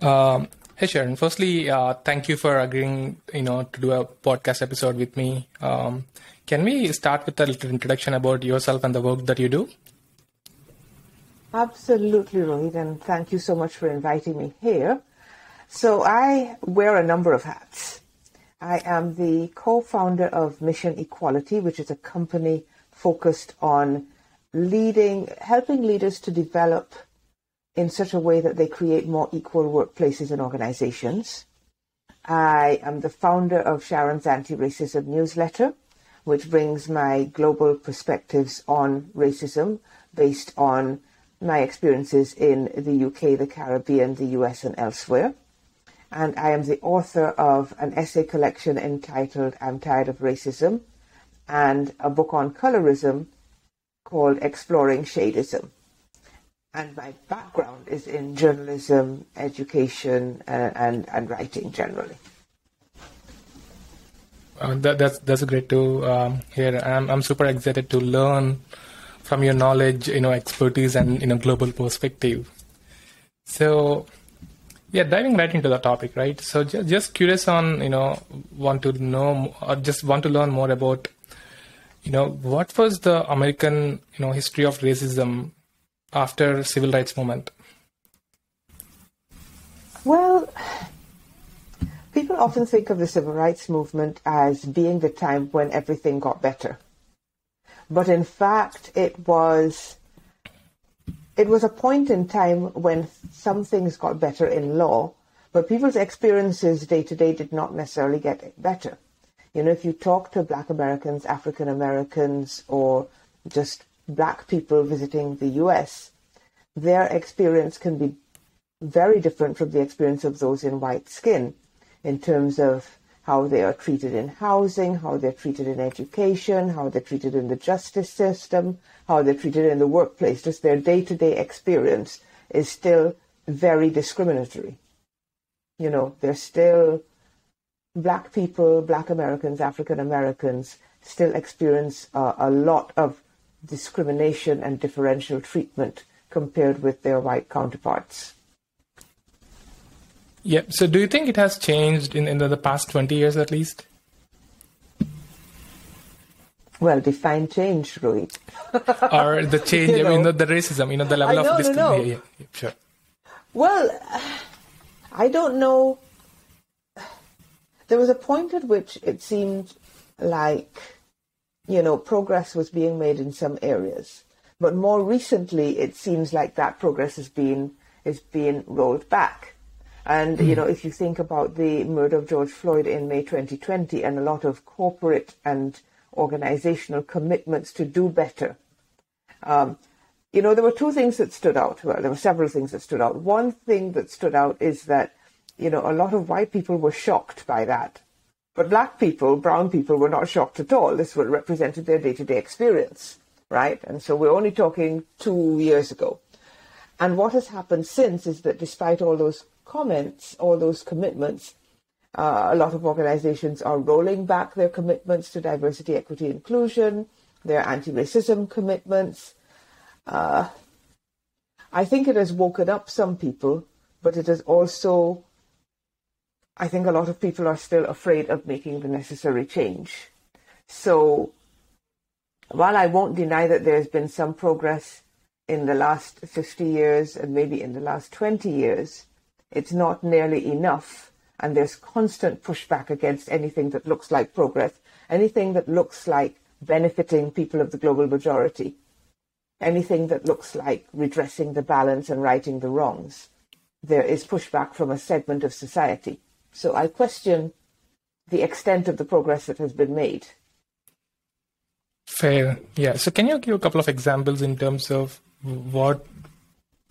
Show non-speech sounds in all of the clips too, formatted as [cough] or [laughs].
Um, hey Sharon, firstly, uh, thank you for agreeing, you know, to do a podcast episode with me. Um, can we start with a little introduction about yourself and the work that you do? Absolutely, Rohit, and thank you so much for inviting me here. So I wear a number of hats. I am the co-founder of Mission Equality, which is a company focused on leading, helping leaders to develop in such a way that they create more equal workplaces and organizations. I am the founder of Sharon's Anti-Racism newsletter, which brings my global perspectives on racism based on my experiences in the UK, the Caribbean, the US, and elsewhere. And I am the author of an essay collection entitled I'm Tired of Racism and a book on colorism called Exploring Shadeism. And my background is in journalism, education, uh, and, and writing generally. Uh, that, that's that's great to um, hear. I'm I'm super excited to learn from your knowledge, you know, expertise, and you know, global perspective. So, yeah, diving right into the topic, right? So, just, just curious on, you know, want to know or just want to learn more about, you know, what was the American, you know, history of racism after civil rights movement? Well, People often think of the civil rights movement as being the time when everything got better. But in fact, it was it was a point in time when some things got better in law, but people's experiences day to day did not necessarily get better. You know, if you talk to black Americans, African Americans, or just black people visiting the US, their experience can be very different from the experience of those in white skin in terms of how they are treated in housing, how they're treated in education, how they're treated in the justice system, how they're treated in the workplace. Just their day-to-day experience is still very discriminatory. You know, they're still black people, black Americans, African Americans still experience uh, a lot of discrimination and differential treatment compared with their white counterparts. Yeah. So do you think it has changed in, in the, past 20 years at least? Well, define change, Rohit. [laughs] or the change, you know, I mean, the, the, racism, you know, the level know, of discrimination. No. Yeah, yeah, sure. Well, I don't know. There was a point at which it seemed like, you know, progress was being made in some areas. But more recently, it seems like that progress is being, is being rolled back. And, you know, if you think about the murder of George Floyd in May 2020 and a lot of corporate and organizational commitments to do better, um, you know, there were two things that stood out. Well, there were several things that stood out. One thing that stood out is that, you know, a lot of white people were shocked by that. But black people, brown people were not shocked at all. This represented their day-to-day experience, right? And so we're only talking two years ago. And what has happened since is that despite all those comments all those commitments. Uh, a lot of organizations are rolling back their commitments to diversity, equity, inclusion, their anti-racism commitments. Uh, I think it has woken up some people, but it has also, I think a lot of people are still afraid of making the necessary change. So while I won't deny that there's been some progress in the last 50 years and maybe in the last 20 years, it's not nearly enough, and there's constant pushback against anything that looks like progress, anything that looks like benefiting people of the global majority, anything that looks like redressing the balance and righting the wrongs. There is pushback from a segment of society. So I question the extent of the progress that has been made. Fair. Yeah. So can you give a couple of examples in terms of what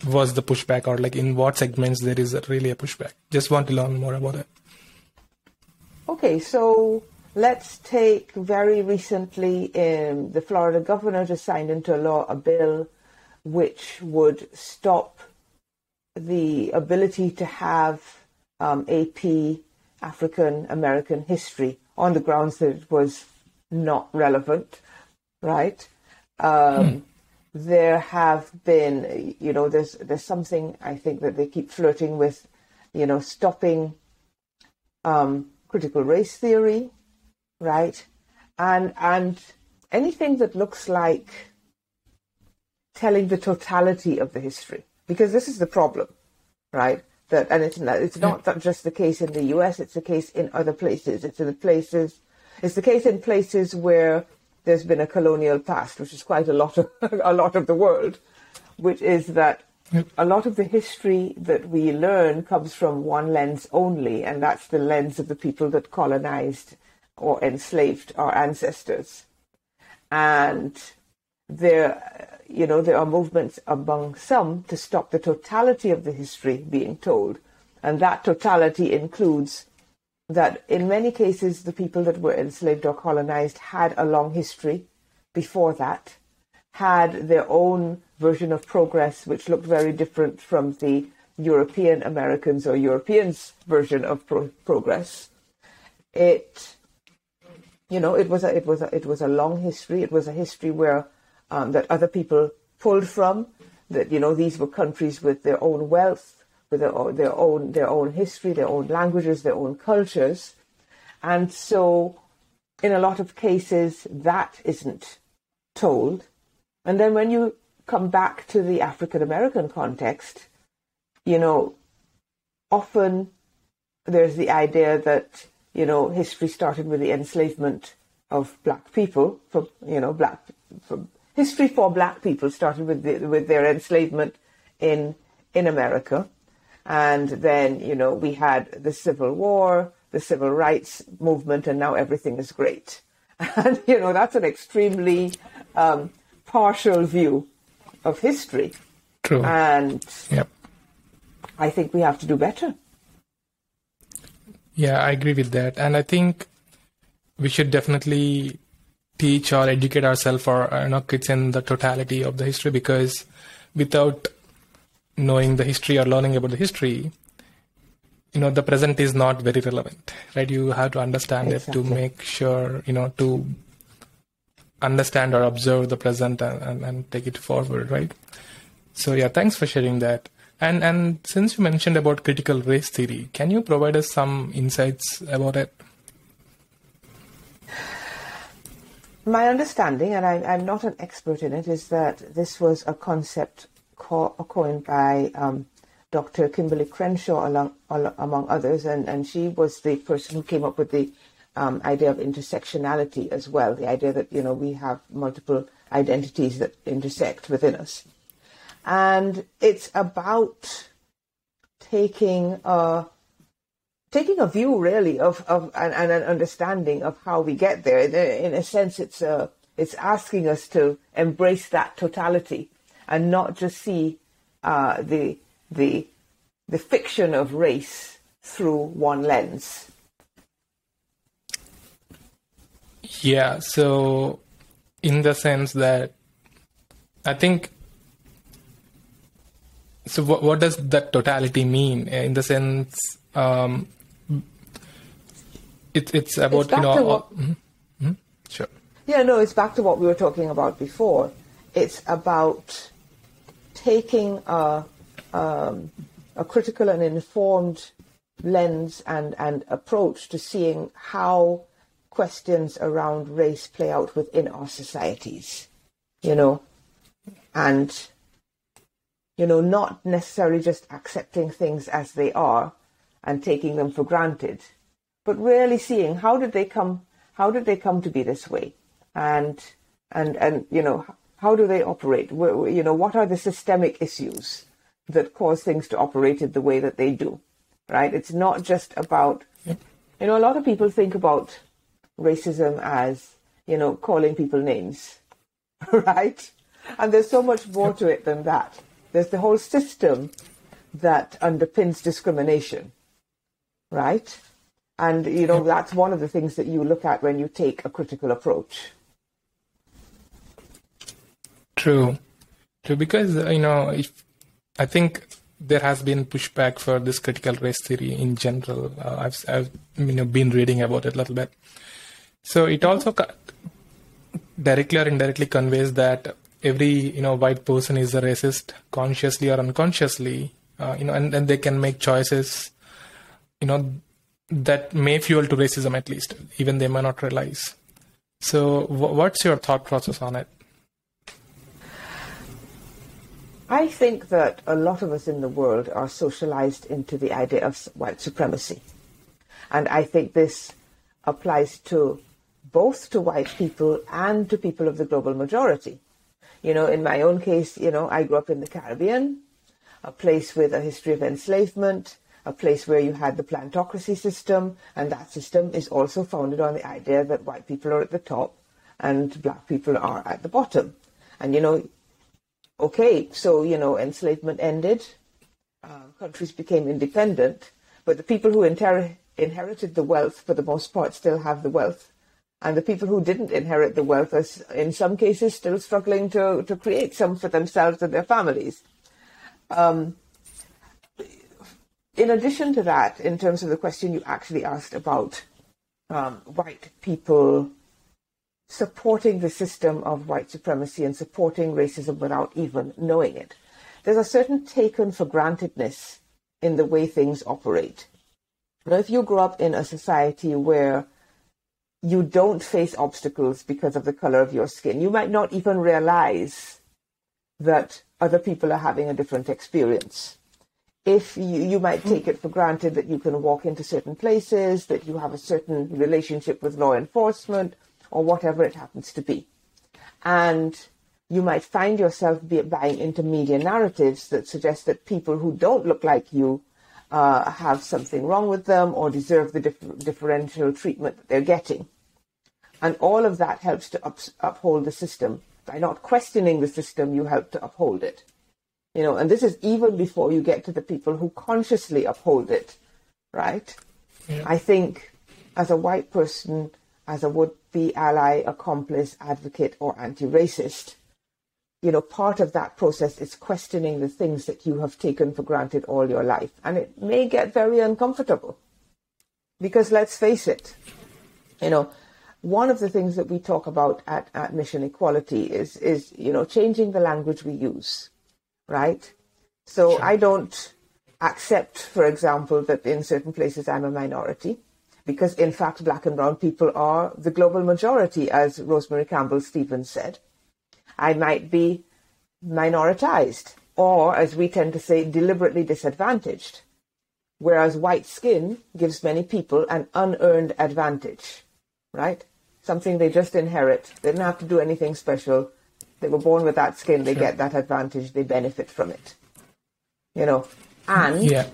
was the pushback or like in what segments there is really a pushback just want to learn more about it okay so let's take very recently um, the florida governor just signed into law a bill which would stop the ability to have um, ap african american history on the grounds that it was not relevant right um, hmm there have been, you know, there's there's something I think that they keep flirting with you know, stopping um, critical race theory, right? And and anything that looks like telling the totality of the history, because this is the problem, right? That and it's not, it's not just the case in the U.S. It's the case in other places. It's in the places. It's the case in places where there's been a colonial past, which is quite a lot of [laughs] a lot of the world, which is that Yep. A lot of the history that we learn comes from one lens only, and that's the lens of the people that colonized or enslaved our ancestors. And there, you know, there are movements among some to stop the totality of the history being told. And that totality includes that in many cases, the people that were enslaved or colonized had a long history before that, had their own version of progress, which looked very different from the European Americans or Europeans' version of pro- progress. It, you know, it was a, it was a, it was a long history. It was a history where um, that other people pulled from. That you know, these were countries with their own wealth, with their, their own their own history, their own languages, their own cultures, and so in a lot of cases that isn't told. And then when you come back to the African American context, you know, often there's the idea that, you know, history started with the enslavement of black people, for, you know, black, for, history for black people started with, the, with their enslavement in, in America. And then, you know, we had the Civil War, the Civil Rights Movement, and now everything is great. [laughs] And, you know, that's an extremely um, partial view of history. True. And yep. I think we have to do better. Yeah, I agree with that. And I think we should definitely teach or educate ourselves or uh, you know, kids in the totality of the history because without knowing the history or learning about the history, you know, the present is not very relevant, right? You have to understand exactly. it to make sure, you know, to understand or observe the present and, and, and take it forward, right? So yeah, thanks for sharing that. And and since you mentioned about critical race theory, can you provide us some insights about it? My understanding, and I, am not an expert in it, is that this was a concept co- coined by um, Dr. Kimberlé Crenshaw, along, among others, and, and she was the person who came up with the um, idea of intersectionality as well, the idea that, you know, we have multiple identities that intersect within us. And it's about taking a, taking a view really of, of and, an understanding of how we get there. In a sense, it's, a, it's asking us to embrace that totality and not just see uh, the, the, the fiction of race through one lens. Yeah, so in the sense that I think so what, what does that totality mean in the sense um, it, it's about it's you know what, mm-hmm, mm-hmm, sure. Yeah no it's back to what we were talking about before. It's about taking a, um, a critical and informed lens and, and approach to seeing how questions around race play out within our societies, you know, and, you know, not necessarily just accepting things as they are and taking them for granted, but really seeing how did they come, how did they come to be this way? And, and, and, you know, how do they operate? You know, what are the systemic issues that cause things to operate in the way that they do? Right? It's not just about, you know, a lot of people think about racism as, you know, calling people names, [laughs] right? And there's so much more to it than that. There's the whole system that underpins discrimination, right? And, you know, that's one of the things that you look at when you take a critical approach. True. True. Because, you know, if I think there has been pushback for this critical race theory in general. Uh, I've, I've you know, been reading about it a little bit. So it also directly or indirectly conveys that every you know white person is a racist consciously or unconsciously, uh, you know, and, and they can make choices you know, that may fuel to racism at least, even they may not realize. So, what's your thought process on it? I think that a lot of us in the world are socialized into the idea of white supremacy. And I think this applies to both to white people and to people of the global majority. You know, in my own case, you know, I grew up in the Caribbean, a place with a history of enslavement, a place where you had the plantocracy system, and that system is also founded on the idea that white people are at the top and black people are at the bottom. And, you know, okay, so, you know, enslavement ended, uh, countries became independent, but the people who inter- inherited the wealth, for the most part, still have the wealth. And the people who didn't inherit the wealth are, in some cases, still struggling to, to create some for themselves and their families. Um, in addition to that, in terms of the question you actually asked about um, white people supporting the system of white supremacy and supporting racism without even knowing it. There's a certain taken for grantedness in the way things operate. Now, if you grow up in a society where you don't face obstacles because of the color of your skin, you might not even realize that other people are having a different experience. If you, you might take it for granted that you can walk into certain places, that you have a certain relationship with law enforcement, or whatever it happens to be. And you might find yourself buying into media narratives that suggest that people who don't look like you uh, have something wrong with them or deserve the dif- differential treatment that they're getting. And all of that helps to up- uphold the system. By not questioning the system, you help to uphold it. You know, and this is even before you get to the people who consciously uphold it, right? Yeah. I think as a white person, as a would-be ally, accomplice, advocate, or anti-racist. You know, part of that process is questioning the things that you have taken for granted all your life. And it may get very uncomfortable. Because let's face it, you know, one of the things that we talk about at, at Mission Equality is, is, you know, changing the language we use, right? So sure. I don't accept, for example, that in certain places I'm a minority because in fact black and brown people are the global majority, as Rosemary Campbell-Stephens said. I might be minoritized, or as we tend to say, deliberately disadvantaged, whereas white skin gives many people an unearned advantage, right? Something they just inherit. They didn't have to do anything special. They were born with that skin. They sure. get that advantage. They benefit from it. You know, and yeah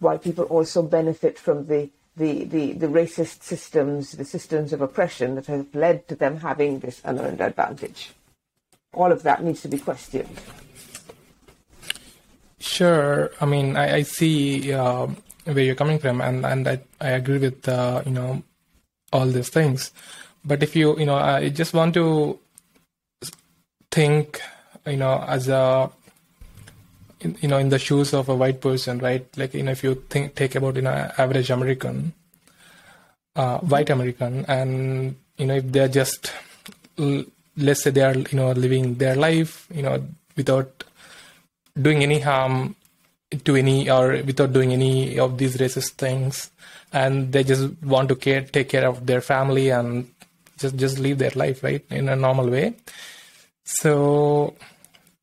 why people also benefit from the, the, the, the racist systems, the systems of oppression that have led to them having this unearned advantage. All of that needs to be questioned. Sure. I mean, I, I see uh, where you're coming from, and, and I, I agree with, uh, you know, all these things. But if you, you know, I just want to think, you know, as a you know in the shoes of a white person right? Like you know if you think take about you know average american uh, white american and you know if they're just let's say they are you know living their life you know without doing any harm to any or without doing any of these racist things and they just want to care take care of their family and just just live their life right in a normal way so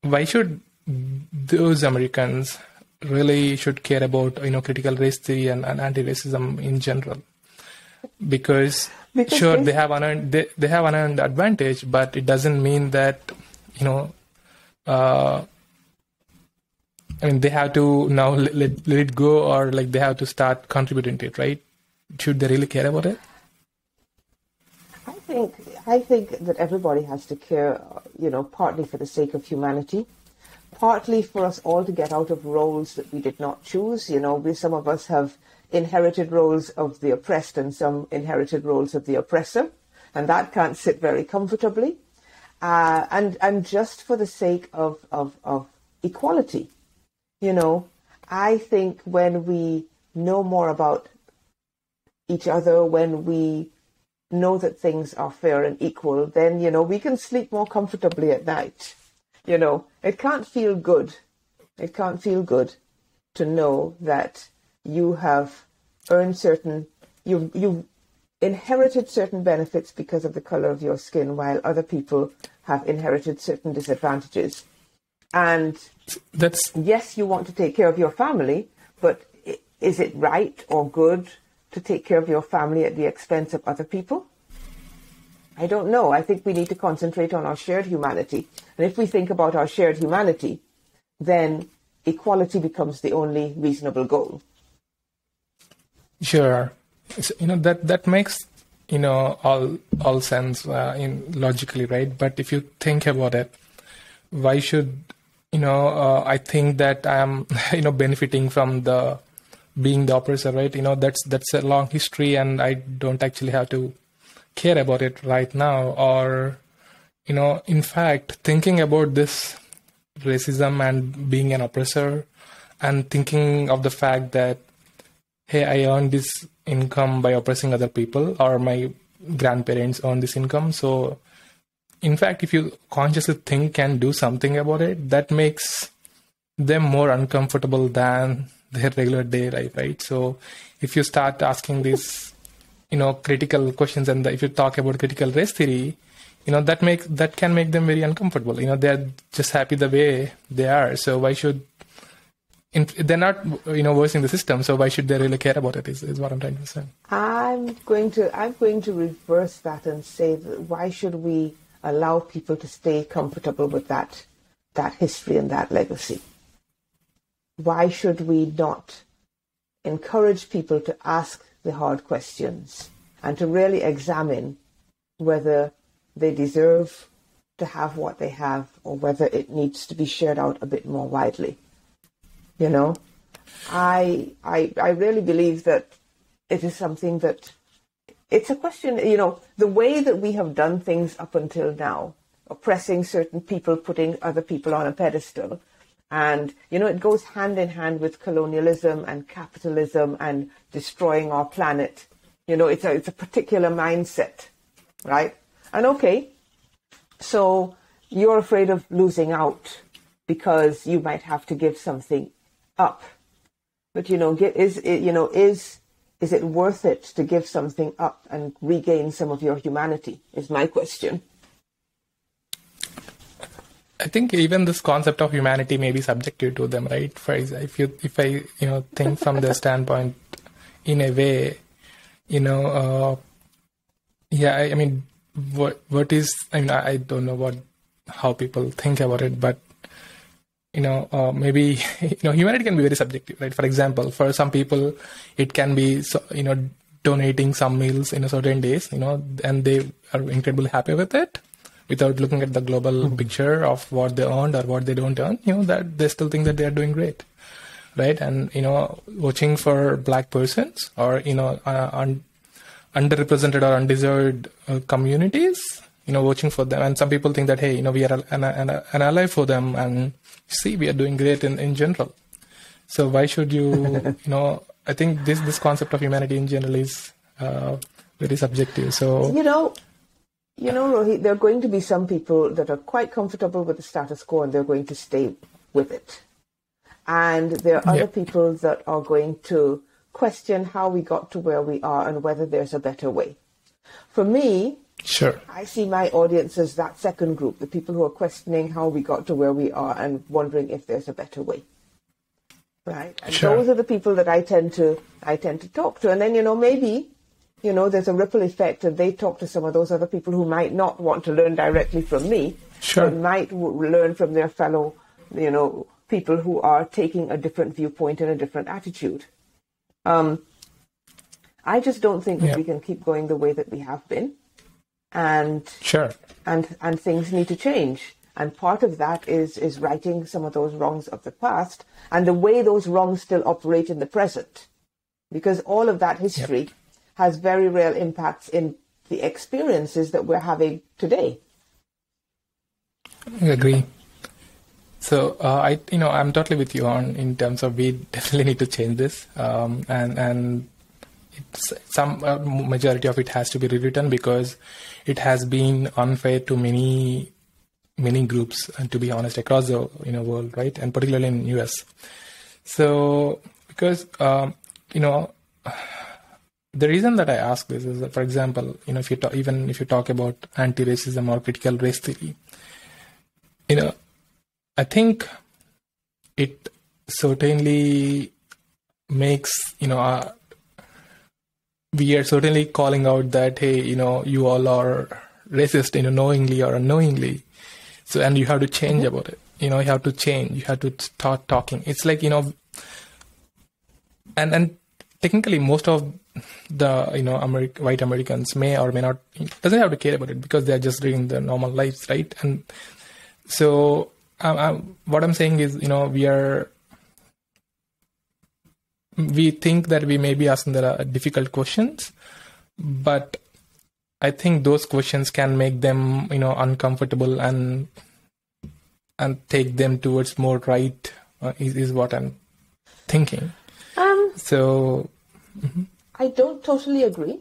why should those Americans really should care about you know critical race theory and, and anti-racism in general? Because, because sure they have an they, they have an advantage but it doesn't mean that you know uh, I mean they have to now let, let, let it go or like they have to start contributing to it right? Should they really care about it think I think that everybody has to care you know partly for the sake of humanity partly for us all to get out of roles that we did not choose. You know, we, some of us have inherited roles of the oppressed and some inherited roles of the oppressor, and that can't sit very comfortably. Uh, and and just for the sake of, of, of equality, you know, I think when we know more about each other, when we know that things are fair and equal, then you know we can sleep more comfortably at night. You know, it can't feel good. It can't feel good to know that you have earned certain you you inherited certain benefits because of the color of your skin, while other people have inherited certain disadvantages. And that's yes, you want to take care of your family, but is it right or good to take care of your family at the expense of other people? I don't know. I think we need to concentrate on our shared humanity. And if we think about our shared humanity, then equality becomes the only reasonable goal. Sure you know that that makes you know all all sense uh, in logically right but if you think about it why should you know uh, i think that i'm [laughs] you know benefiting from the being the oppressor right? You know that's that's a long history and i don't actually have to care about it right now. Or you know in fact thinking about this racism and being an oppressor and thinking of the fact that hey i earned this income by oppressing other people or my grandparents earn this income. So in fact if you consciously think and do something about it that makes them more uncomfortable than their regular day life right? So if you start asking these you know critical questions and if you talk about critical race theory you know that makes that can make them very uncomfortable. You know they're just happy the way they are. So why should in, they're not you know worsening the system. So why should they really care about it is, is what i'm trying to say. I'm going to i'm going to reverse that and say that why should we allow people to stay comfortable with that that history and that legacy why should we not encourage people to ask the hard questions and to really examine whether they deserve to have what they have or whether it needs to be shared out a bit more widely you know, I I I really believe that it is something that it's a question. You know, the way that we have done things up until now, oppressing certain people, putting other people on a pedestal, and you know, it goes hand in hand with colonialism and capitalism and destroying our planet. You know, it's a it's a particular mindset, right? And okay, so you're afraid of losing out because you might have to give something up. But you know, is it, you know is is it worth it to give something up and regain some of your humanity? Is my question. I think even this concept of humanity may be subjective to them, right? For if you if I you know think from their standpoint, in a way, you know, uh, yeah, I, I, mean, what what is I mean, I, I don't know what how people think about it, but you know uh, maybe [laughs] you know humanity can be very subjective right for example for some people it can be you know donating some meals in a certain days you know and they are incredibly happy with it without looking at the global mm-hmm. picture of what they earned or what they don't earn you know that they still think that they are doing great right? And you know watching for black persons or you know uh, un- underrepresented or undeserved uh, communities you know watching for them. And some people think that hey you know we are an, an, an ally for them and see we are doing great in, in general. So why should you [laughs] you know i think this this concept of humanity in general is uh, very subjective. So you know you know Rohit, there are going to be some people that are quite comfortable with the status quo and they're going to stay with it and there are other people that are going to question how we got to where we are and whether there's a better way for me Sure. I see my audience as that second group, the people who are questioning how we got to where we are and wondering if there's a better way. Right? And sure. those are the people that I tend to I tend to talk to. And then, you know, maybe, you know, there's a ripple effect and they talk to some of those other people who might not want to learn directly from me, sure. but might w- learn from their fellow, you know, people who are taking a different viewpoint and a different attitude. Um, I just don't think that yeah. we can keep going the way that we have been and sure and and things need to change and part of that is is righting some of those wrongs of the past and the way those wrongs still operate in the present because all of that history yep. Has very real impacts in the experiences that we're having today. I agree. So uh, I, you know, I'm totally with you on in terms of we [laughs] definitely need to change this, um, and and some uh, majority of it has to be rewritten because it has been unfair to many many groups and to be honest across the you know world right? And particularly in us so because um, you know, the reason that I ask this is that, for example, you know, if you talk, even if you talk about anti-racism or critical race theory, you know, I think it certainly makes you know uh, we are certainly calling out that hey you know you all are racist you know knowingly or unknowingly. So and you have to change about it. You know you have to change. You have to start talking. It's like you know and and technically most of the you know Ameri- white Americans may or may not doesn't have to care about it because they are just living their normal lives, right? And so um, um, what I'm saying is, you know, we are we think that we may be asking the difficult questions, but I think those questions can make them, you know, uncomfortable and and take them towards more right. Uh, is is what I'm thinking. Um. So. Mm-hmm. I don't totally agree.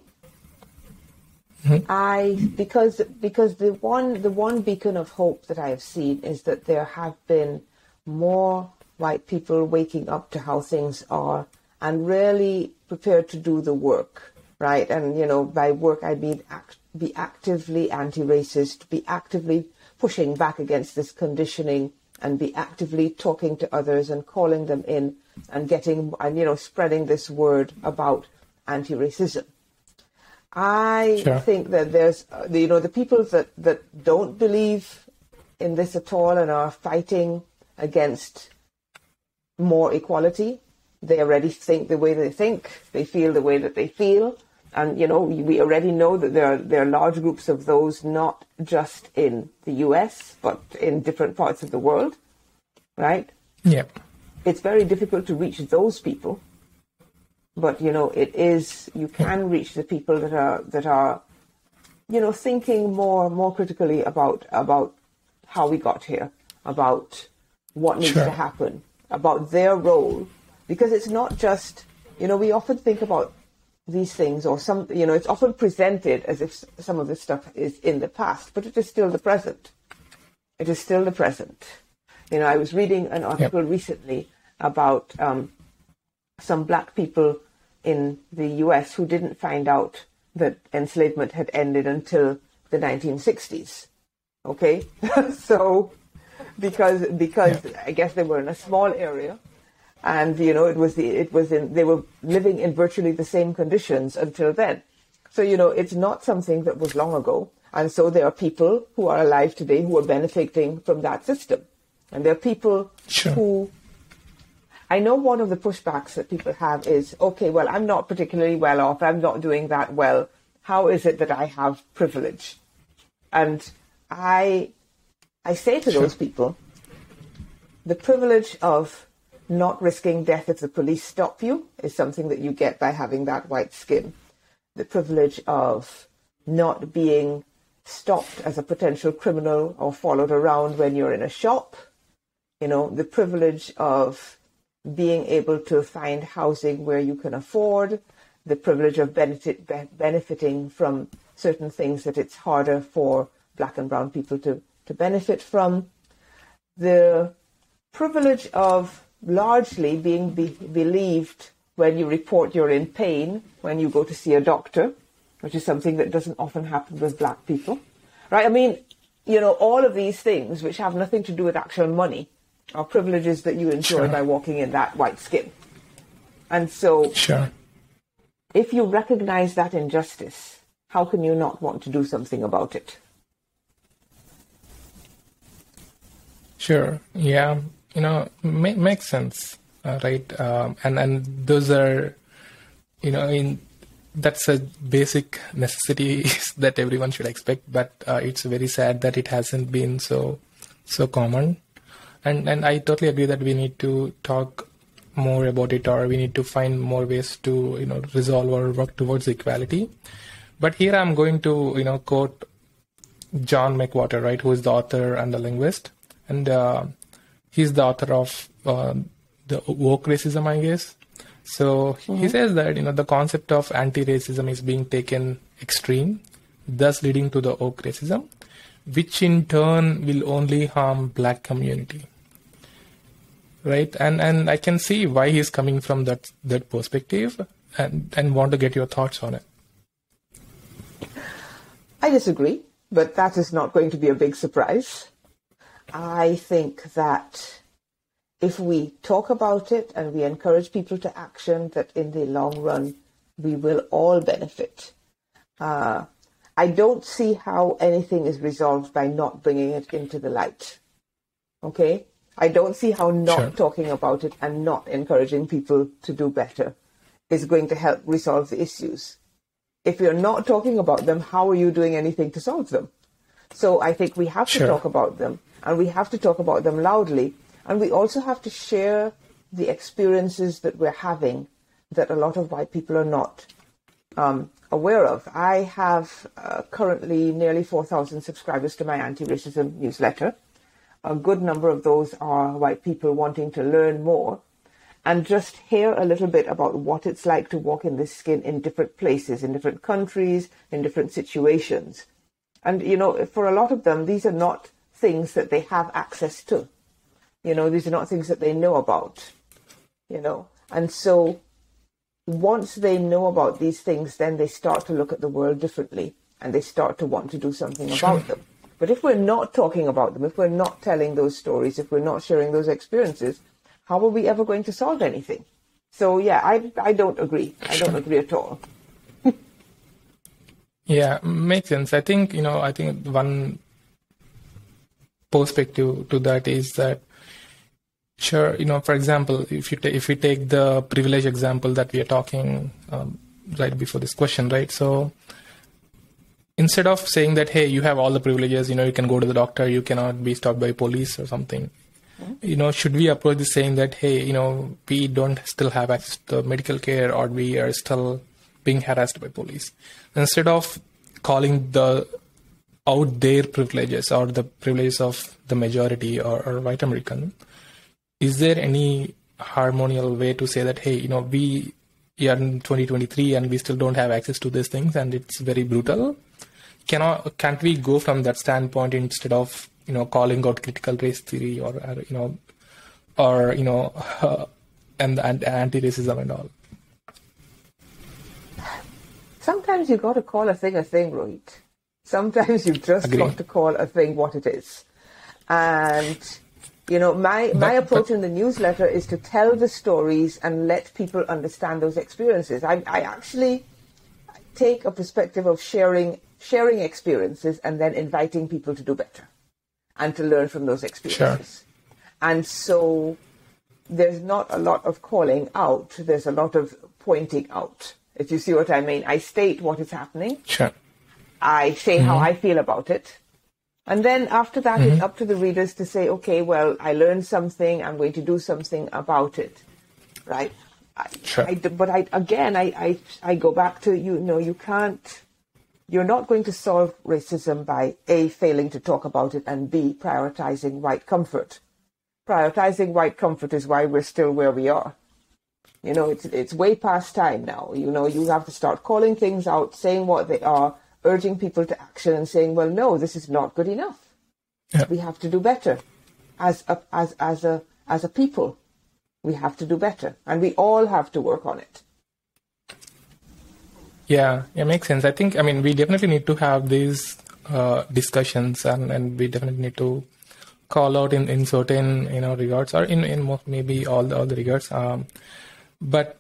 Mm-hmm. I because because the one the one beacon of hope that I have seen is that there have been more white people waking up to how things are and really prepared to do the work, right? And you know, by work I mean act, be actively anti-racist, be actively pushing back against this conditioning, and be actively talking to others and calling them in and getting and you know spreading this word about anti-racism. I sure. think that there's, uh, you know, the people that, that don't believe in this at all and are fighting against more equality. They already think the way they think. They feel the way that they feel. And, you know, we already know that there are, there are large groups of those not just in the US, but in different parts of the world, right? Yeah. It's very difficult to reach those people but you know it is you can reach the people that are that are you know thinking more more critically about about how we got here about what needs sure. to happen about their role because it's not just you know we often think about these things or some you know it's often presented as if some of this stuff is in the past but it is still the present it is still the present you know i was reading an article yep. recently about um, some black people in the US who didn't find out that enslavement had ended until the 1960s. Okay, [laughs] so because because yeah. I guess they were in a small area, and you know it was the it was in they were living in virtually the same conditions until then. So you know it's not something that was long ago, and so there are people who are alive today who are benefiting from that system, and there are people sure. who I know one of the pushbacks that people have is, okay, well, I'm not particularly well off. I'm not doing that well. How is it that I have privilege? And I, I say to those people, the privilege of not risking death if the police stop you is something that you get by having that white skin. The privilege of not being stopped as a potential criminal or followed around when you're in a shop. You know, the privilege of being able to find housing where you can afford, the privilege of benefit, benefiting from certain things that it's harder for black and brown people to, to benefit from, the privilege of largely being be- believed when you report you're in pain, when you go to see a doctor, which is something that doesn't often happen with black people. Right? I mean, you know, all of these things which have nothing to do with actual money are privileges that you enjoy sure. by walking in that white skin. And so, sure. if you recognize that injustice, how can you not want to do something about it? Sure. Yeah. You know, make, makes sense, uh, right? Um, and and those are, you know, in that's a basic necessity [laughs] that everyone should expect. But uh, it's very sad that it hasn't been so so common and and I totally agree that we need to talk more about it or we need to find more ways to you know resolve or work towards equality. But here i'm going to you know quote john mcwhorter right who is the author and the linguist. And uh, he's the author of uh, the woke racism i guess. So mm-hmm. he says that you know the concept of anti-racism is being taken extreme thus leading to the woke racism which in turn will only harm black community right? And and I can see why he's coming from that that perspective, and and want to get your thoughts on it. I disagree, but that is not going to be a big surprise. I think that if we talk about it and we encourage people to action, that in the long run we will all benefit. Uh, I don't see how anything is resolved by not bringing it into the light. Okay? I don't see how not sure. talking about it and not encouraging people to do better is going to help resolve the issues. If you're not talking about them, how are you doing anything to solve them? So I think we have sure. to talk about them and we have to talk about them loudly. And we also have to share the experiences that we're having that a lot of white people are not um, aware of. I have uh, currently nearly 4,000 subscribers to my anti racism newsletter a good number of those are white people wanting to learn more and just hear a little bit about what it's like to walk in this skin in different places, in different countries, in different situations. And, you know, for a lot of them, these are not things that they have access to. You know, these are not things that they know about, you know. And so once they know about these things, then they start to look at the world differently and they start to want to do something about them. But if we're not talking about them, if we're not telling those stories, if we're not sharing those experiences, how are we ever going to solve anything? So yeah, I I don't agree. I don't agree at all. [laughs] yeah, makes sense. I think you know. I think one perspective to that is that sure you know for example if you ta- if we take the privilege example that we are talking um, right before this question right so instead of saying that hey you have all the privileges you know you can go to the doctor you cannot be stopped by police or something. Mm-hmm. you know should we approach this saying that hey you know we don't still have access to medical care or we are still being harassed by police? Instead of calling the out their privileges or the privileges of the majority or, or white american is there any harmonial way to say that hey you know we are in 2023 and we still don't have access to these things and it's very brutal cannot can't we go from that standpoint instead of you know calling out critical race theory or, or you know or you know uh, [laughs] and, and anti-racism and all? Sometimes you got to call a thing a thing right sometimes you've just Agree. got to call a thing what it is. And you know my my approach but, in the newsletter is to tell the stories and let people understand those experiences. I, I actually take a perspective of sharing sharing experiences and then inviting people to do better and to learn from those experiences. Sure. And so there's not a lot of calling out, there's a lot of pointing out. If you see what I mean, I state what is happening. Sure. I say mm-hmm. how I feel about it. And then after that, mm-hmm. it's up to the readers to say, okay, well, I learned something, I'm going to do something about it. Right? Sure. I, but I, again, I, I, I go back to, you know, you can't you're not going to solve racism by A, failing to talk about it, and B, prioritizing white comfort. Prioritizing white comfort is why we're still where we are. You know, it's, it's way past time now. You know, you have to start calling things out, saying what they are, urging people to action, and saying, well, no, this is not good enough. Yeah. We have to do better. As a, as, as, a, as a people, we have to do better. And we all have to work on it. Yeah, it makes sense. I think, I mean, we definitely need to have these uh, discussions and, and we definitely need to call out in, in certain, you know, regards or in, in maybe all the, all the regards. Um, but,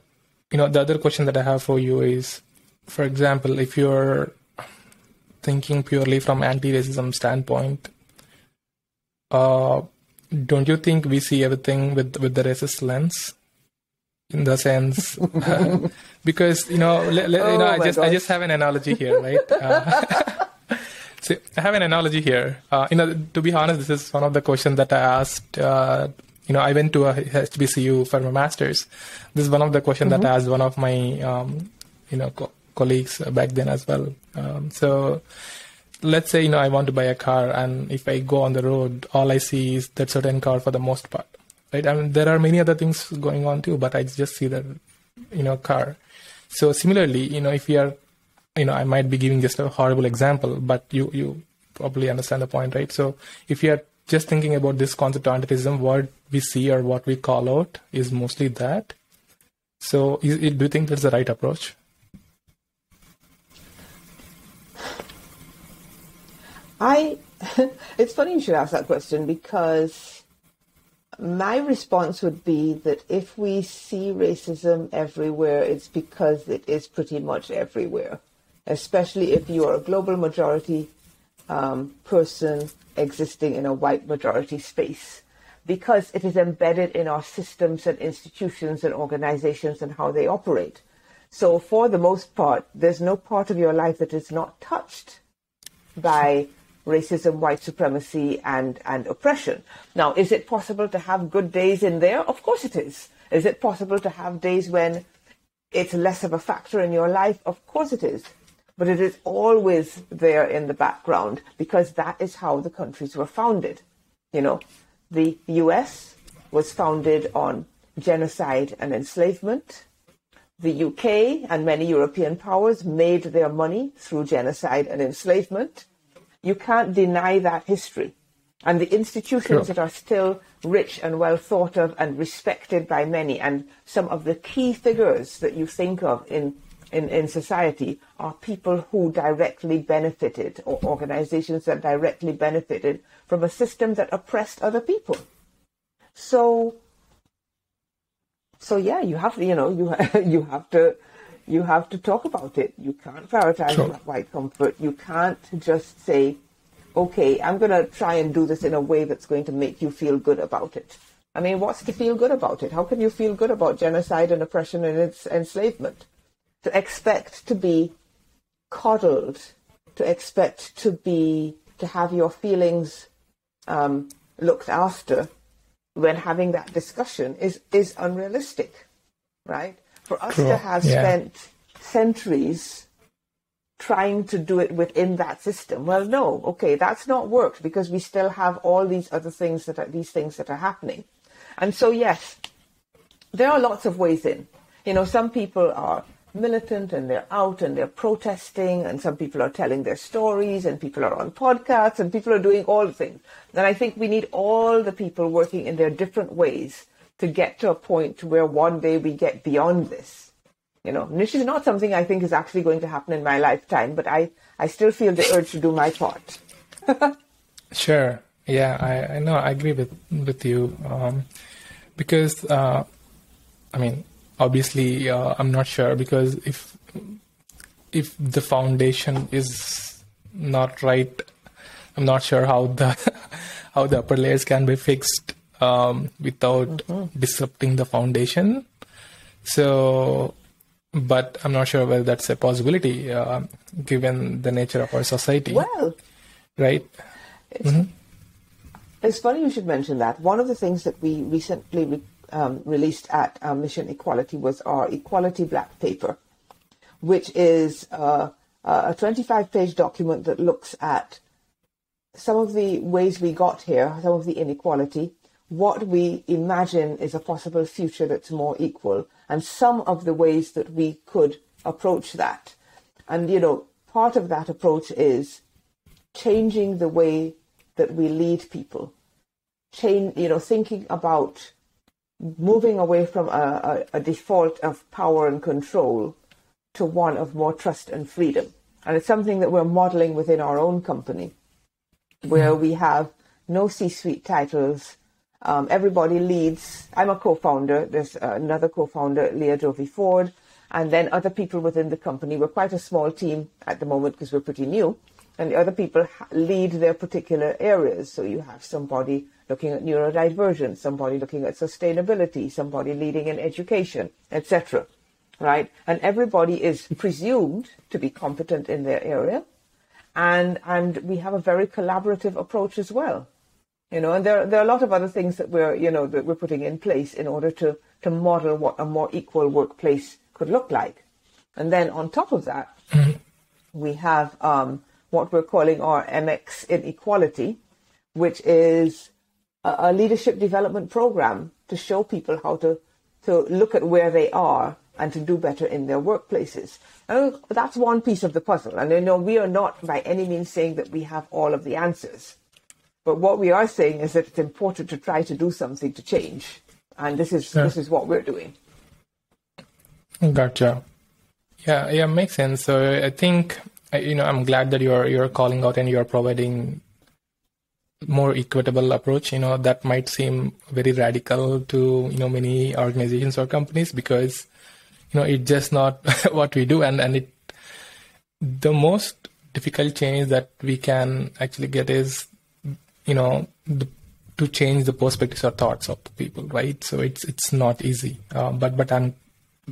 you know, the other question that I have for you is, for example, if you're thinking purely from anti-racism standpoint, uh, don't you think we see everything with with the racist lens? In the sense uh, [laughs] because you know, le, le, oh you know I just gosh. I just have an analogy here, right? [laughs] Uh, [laughs] so I have an analogy here. Uh, you know, to be honest, this is one of the questions that I asked. Uh, you know, I went to a HBCU for my master's. This is one of the questions mm-hmm. that I asked one of my um, you know co- colleagues back then as well. Um, so let's say you know I want to buy a car, and if I go on the road, all I see is that certain car for the most part right? I mean, there are many other things going on too, but I just see that, you know, car. So similarly, you know, if we are, you know, I might be giving just a horrible example, but you you probably understand the point, right? So if you are just thinking about this concept of anti-racism, what we see or what we call out is mostly that. So, is, do you think that's the right approach? I, [laughs] it's funny you should ask that question because my response would be that if we see racism everywhere, it's because it is pretty much everywhere, especially if you are a global majority um, person existing in a white majority space, because it is embedded in our systems and institutions and organizations and how they operate. So, for the most part, there's no part of your life that is not touched by racism, white supremacy, and, and oppression. Now, is it possible to have good days in there? Of course it is. Is it possible to have days when it's less of a factor in your life? Of course it is. But it is always there in the background because that is how the countries were founded. You know, the US was founded on genocide and enslavement. The UK and many European powers made their money through genocide and enslavement. You can't deny that history. And the institutions sure. that are still rich and well thought of and respected by many, and some of the key figures that you think of in, in, in society are people who directly benefited, or organizations that directly benefited from a system that oppressed other people. So, so yeah, you have you know you [laughs] you have to you have to talk about it. You can't prioritize sure. white comfort. You can't just say, okay, I'm going to try and do this in a way that's going to make you feel good about it. I mean, what's to feel good about it? How can you feel good about genocide and oppression and its enslavement? To expect to be coddled, to expect to be, to have your feelings um, looked after when having that discussion is, is unrealistic, right? For us to have yeah. spent centuries trying to do it within that system. Well, no, okay, that's not worked because we still have all these other things that are these things that are happening. And so, yes, there are lots of ways in. You know, some people are militant and they're out and they're protesting, and some people are telling their stories, and people are on podcasts, and people are doing all the things. And I think we need all the people working in their different ways to get to a point where one day we get beyond this. You know, this is not something I think is actually going to happen in my lifetime, but I, I still feel the urge to do my part. [laughs] sure. Yeah, I, I know. I agree with with you um, because uh, I mean, obviously, uh, I'm not sure because if if the foundation is not right, I'm not sure how the [laughs] how the upper layers can be fixed um, without mm-hmm. disrupting the foundation. So, but I'm not sure whether that's a possibility uh, given the nature of our society. Well, right. It's, mm-hmm. it's, funny you should mention that. One of the things that we recently re- um, released at uh, Mission Equality was our Equality Black Paper, which is uh, a 25 page document that looks at some of the ways we got here, some of the inequality, what we imagine is a possible future that's more equal and some of the ways that we could approach that. And, you know, part of that approach is changing the way that we lead people. Change, you know, thinking about moving away from a, a, a default of power and control to one of more trust and freedom. And it's something that we're modeling within our own company, where we have no C-suite titles, um, everybody leads. I'm a co-founder. There's uh, another co-founder, Leah Jovi Ford, and then other people within the company. We're quite a small team at the moment because we're pretty new, and the other people lead their particular areas. So you have somebody looking at neurodivergence, somebody looking at sustainability, somebody leading in education, etc. Right? And everybody is presumed to be competent in their area, and and we have a very collaborative approach as well you know, and there, there are a lot of other things that we're, you know, that we're putting in place in order to, to model what a more equal workplace could look like. And then on top of that, mm-hmm. we have um, what we're calling our MX of Equality, which is a, a, leadership development program to show people how to, to look at where they are and to do better in their workplaces. And that's one piece of the puzzle. And you know, we are not by any means saying that we have all of the answers But what we are saying is that it's important to try to do something to change, and this is this is what we're doing. Gotcha. Yeah, yeah, makes sense. So I think you know I'm glad that you're you're calling out and you're providing more equitable approach. You know that might seem very radical to you know many organizations or companies because you know it's just not [laughs] what we do, and and it the most difficult change that we can actually get is you know the, to change the perspectives or thoughts of people, right? So it's it's not easy, uh, but but I'm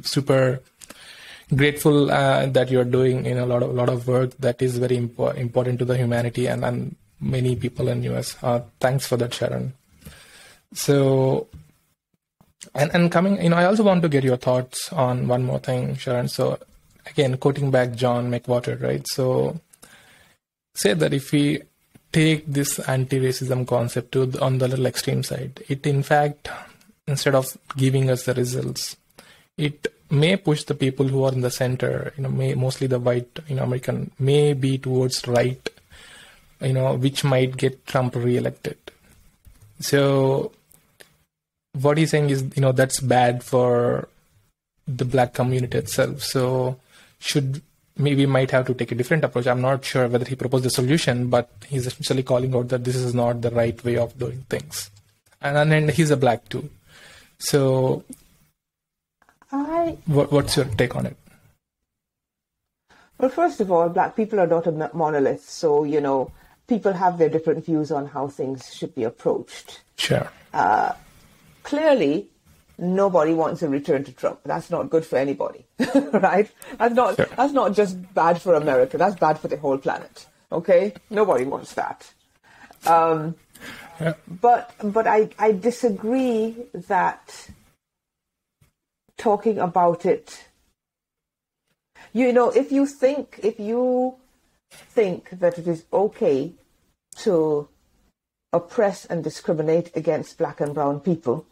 super grateful uh, that you're doing in a lot of lot of work that is very impo- important to the humanity and, and many people in US. Uh, thanks for that, Sharon. So, and and coming, you know, I also want to get your thoughts on one more thing, Sharon. So, again, quoting back John McWhorter, right? So, say that if we take this anti-racism concept to the, on the little extreme side, it in fact, instead of giving us the results, it may push the people who are in the center, you know, may, mostly the white, you know, American, may be towards right, you know, which might get Trump re-elected. So, what he's saying is, you know, that's bad for the black community itself. So, should maybe might have to take a different approach. I'm not sure whether he proposed a solution, but he's essentially calling out that this is not the right way of doing things. And, and then he's a black too. So I. What, what's your take on it? Well, first of all, black people are not a monolith, so you know people have their different views on how things should be approached. Sure. Uh, clearly, nobody wants a return to Trump. That's not good for anybody, [laughs] right? That's not sure. that's not just bad for America. That's bad for the whole planet. Okay, nobody wants that. Um, yeah. But but I I disagree that talking about it. You know, if you think, if you think that it is okay to oppress and discriminate against black and brown people,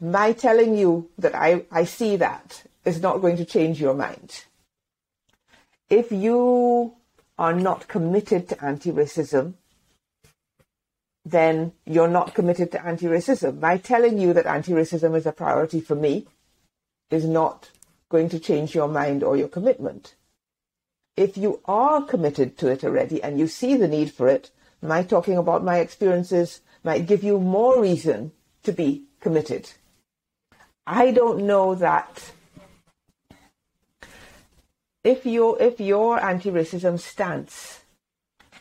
my telling you that I, I see that is not going to change your mind. If you are not committed to anti racism, then you're not committed to anti-racism. My telling you that anti-racism is a priority for me is not going to change your mind or your commitment. If you are committed to it already and you see the need for it, my talking about my experiences might give you more reason to be committed. I don't know that if your if your anti-racism stance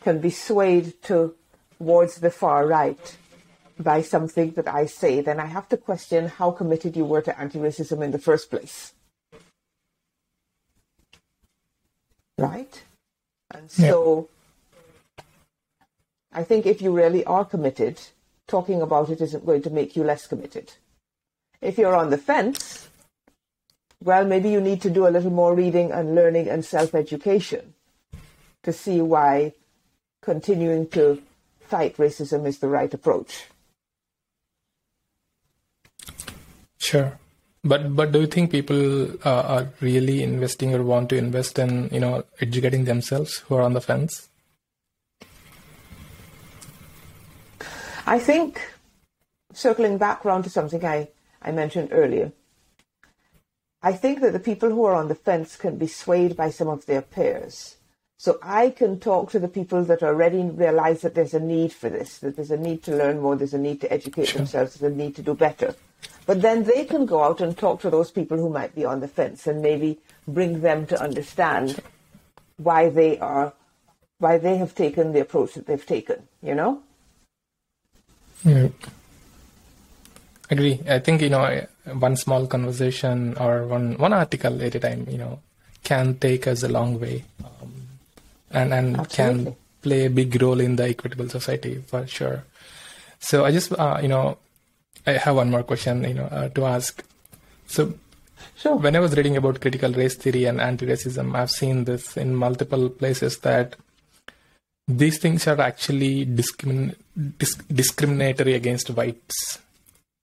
can be swayed to towards the far right by something that I say, then I have to question how committed you were to anti racism in the first place. Right? And so yeah. I think if you really are committed, talking about it isn't going to make you less committed. If you're on the fence, well, maybe you need to do a little more reading and learning and self education to see why continuing to fight racism is the right approach. Sure. But but do you think people uh, are really investing or want to invest in you know educating themselves who are on the fence? I think circling back around to something I, I mentioned earlier, I think that the people who are on the fence can be swayed by some of their peers. So I can talk to the people that already realize that there's a need for this, that there's a need to learn more, there's a need to educate sure. themselves, there's a need to do better. But then they can go out and talk to those people who might be on the fence and maybe bring them to understand why they are, why they have taken the approach that they've taken, you know? Yeah. Agree. I think, you know, one small conversation or one, one article at a time, you know, can take us a long way. Um, and, and can play a big role in the equitable society for sure. So I just, uh, you know, I have one more question, you know, uh, to ask. So, sure. when I was reading about critical race theory and anti-racism, I've seen this in multiple places that these things are actually discrimin- disc- discriminatory against whites.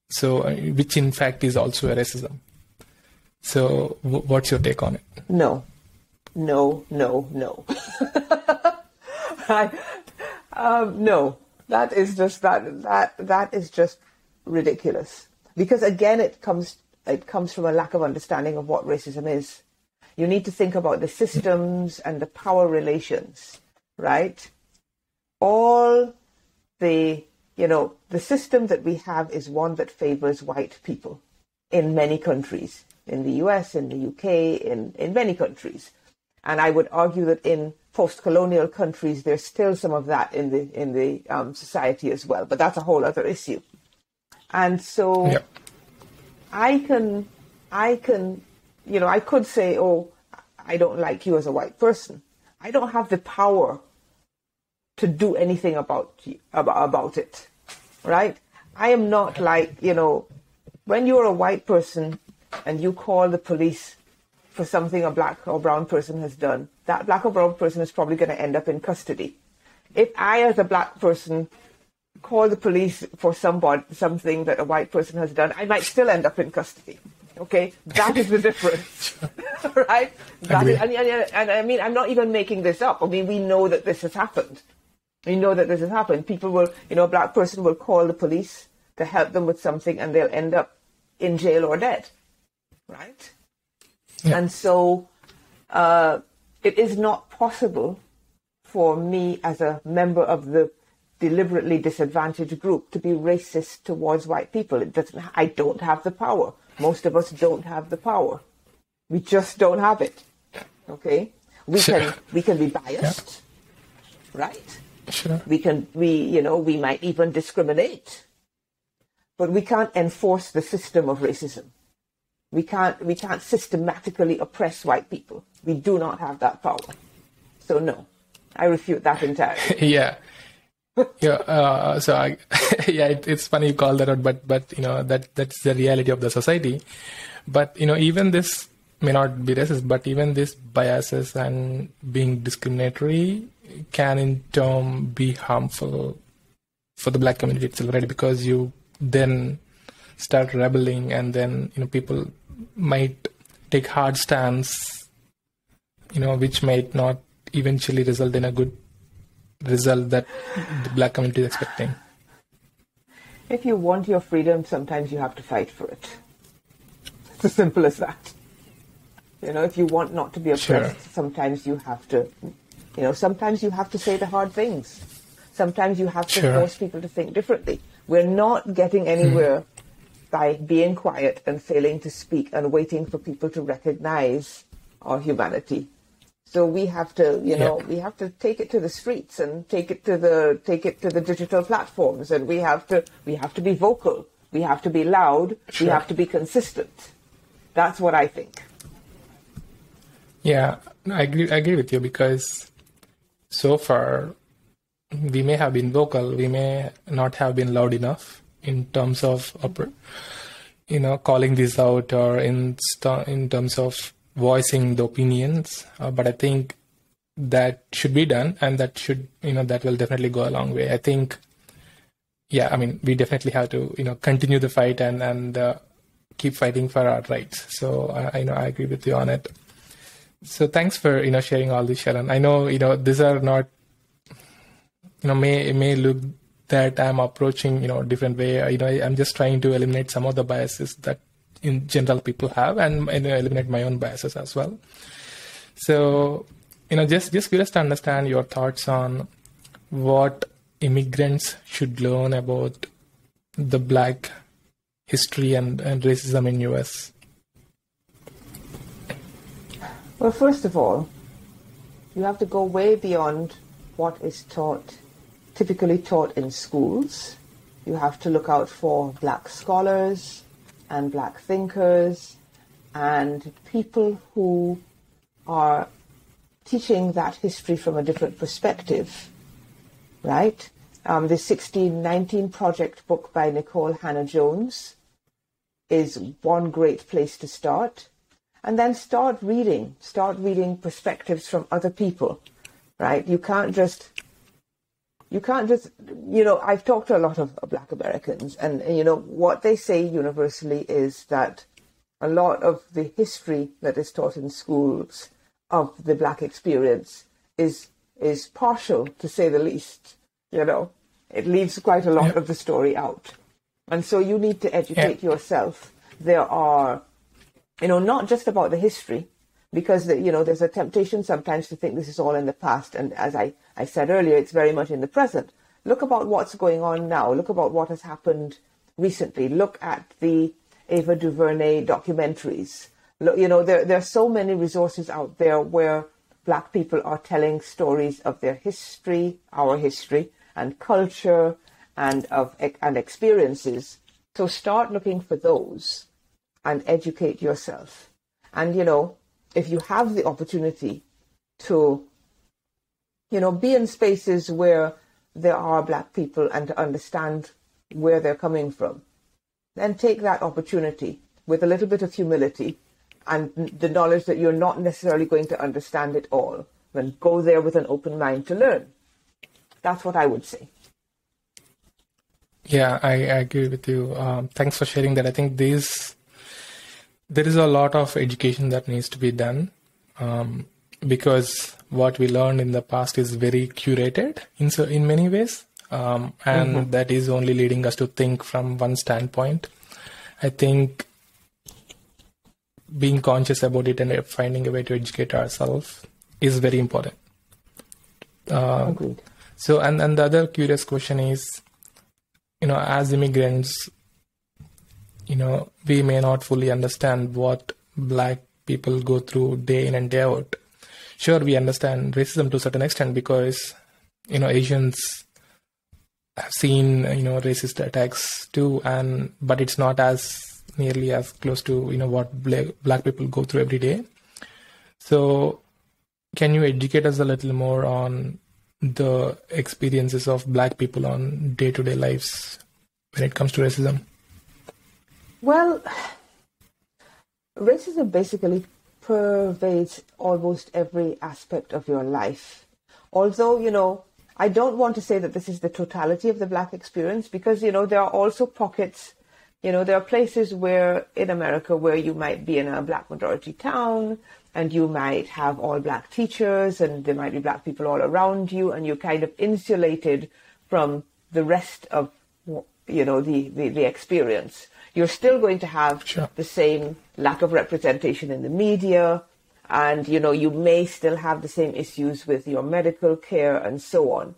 So, uh, which in fact is also a racism. So, w- what's your take on it? No, no, no, no. [laughs] I, um, no. that is just that that that is just ridiculous. Because again, it comes it comes from a lack of understanding of what racism is. You need to think about the systems and the power relations, right? All the you know the system that we have is one that favors white people in many countries, in the U.S., in the U.K., in in many countries, and I would argue that in post-colonial countries, there's still some of that in the in the um, society as well. But that's a whole other issue. And so. I can, I can, you know, I could say, oh, I don't like you as a white person. I don't have the power to do anything about about, about it, right? I am not like, you know, when you're a white person and you call the police for something a black or brown person has done, that black or brown person is probably going to end up in custody. If I, as a black person, call the police for somebody, something that a white person has done, I might still end up in custody. Okay, that is the difference, [laughs] right? That Agree. is, and, and, and I mean, I'm not even making this up. I mean, we know that this has happened. We know that this has happened. People will, you know, a black person will call the police to help them with something, and they'll end up in jail or dead, right? Yeah. And so, uh, it is not possible for me as a member of the deliberately disadvantaged group to be racist towards white people. It doesn't, I don't have the power. Most of us don't have the power. We just don't have it. Okay? We can we can be biased, [laughs] right? Sure. We can we you know we might even discriminate, but we can't enforce the system of racism. We can't we can't systematically oppress white people. We do not have that power. So no, I refute that entirely. [laughs] yeah yeah uh, so I, [laughs] yeah it, it's funny you call that out but but you know that that's the reality of the society but you know even this may not be racist but even this biases and being discriminatory can in turn be harmful for the black community itself right because you then start rebelling and then you know people might take hard stance you know which might not eventually result in a good result that the black community is expecting. If you want your freedom, sometimes you have to fight for it. It's as simple as that. You know, if you want not to be oppressed, Sure. sometimes you have to, you know, sometimes you have to say the hard things. Sometimes you have to Sure. force people to think differently. We're not getting hmm. anywhere by being quiet and failing to speak and waiting for people to recognize our humanity. So we have to, you know, Yeah. we have to take it to the streets and take it to the take it to the digital platforms, and we have to we have to be vocal, we have to be loud, we have to be consistent. That's what I think. Yeah, I agree. I agree with you because so far we may have been vocal, we may not have been loud enough in terms of, you know, calling this out or in st- in terms of voicing the opinions. Uh, but I think that should be done, and that should, you know, that will definitely go a long way. I think, yeah, I mean, we definitely have to, you know, continue the fight and and uh, keep fighting for our rights. So I, I know I agree with you on it. So thanks for you know sharing all this, Sharon. I know you know these are not you know may may look that I'm approaching you know different way. You know I'm just trying to eliminate some of the biases that in general people have, and, and eliminate my own biases as well. So you know just just curious to understand your thoughts on what immigrants should learn about the black history and, and racism in US. Well, first of all, you have to go way beyond what is taught, typically taught in schools. You have to look out for black scholars and black thinkers and people who are teaching that history from a different perspective, right? Um, the 1619 Project book by Nikole Hannah-Jones is one great place to start and then start reading start reading perspectives from other people right you can't just you can't just you know i've talked to a lot of black americans and, and you know what they say universally is that a lot of the history that is taught in schools of the black experience is is partial to say the least you know It leaves quite a lot Yeah. of the story out. And so you need to educate yourself. There are, you know, not just about the history, because, the, you know, there's a temptation sometimes to think this is all in the past. And as I, I said earlier, it's very much in the present. Look about what's going on now. Look about what has happened recently. Look at the Ava DuVernay documentaries. Look, you know, there, there are so many resources out there where black people are telling stories of their history, our history, and culture, and of and experiences. So start looking for those, and educate yourself. And you know, if you have the opportunity to, you know, be in spaces where there are black people and to understand where they're coming from, then take that opportunity with a little bit of humility and the knowledge that you're not necessarily going to understand it all. Then go there with an open mind to learn. That's what I would say. Yeah, I, I agree with you. Um, thanks for sharing that. I think these there is a lot of education that needs to be done um, because what we learned in the past is very curated in so in many ways, um, and that is only leading us to think from one standpoint. I think being conscious about it and finding a way to educate ourselves is very important. Uh, so, and, and the other curious question is, you know, as immigrants, you know, we may not fully understand what black people go through day in and day out. Sure, we understand racism to a certain extent because, you know, Asians have seen, you know, racist attacks too, and but it's not as nearly as close to, you know, what black, black people go through every day. So, can you educate us a little more on the experiences of black people on day-to-day lives when it comes to racism Well, racism basically pervades almost every aspect of your life. Although, you know, I don't want to say that this is the totality of the black experience because, you know, there are also pockets, you know, there are places where in America where you might be in a black majority town and you might have all black teachers and there might be black people all around you and you're kind of insulated from the rest of, you know, the, the, the experience. You're still going to have Sure. the same lack of representation in the media and you know you may still have the same issues with your medical care and so on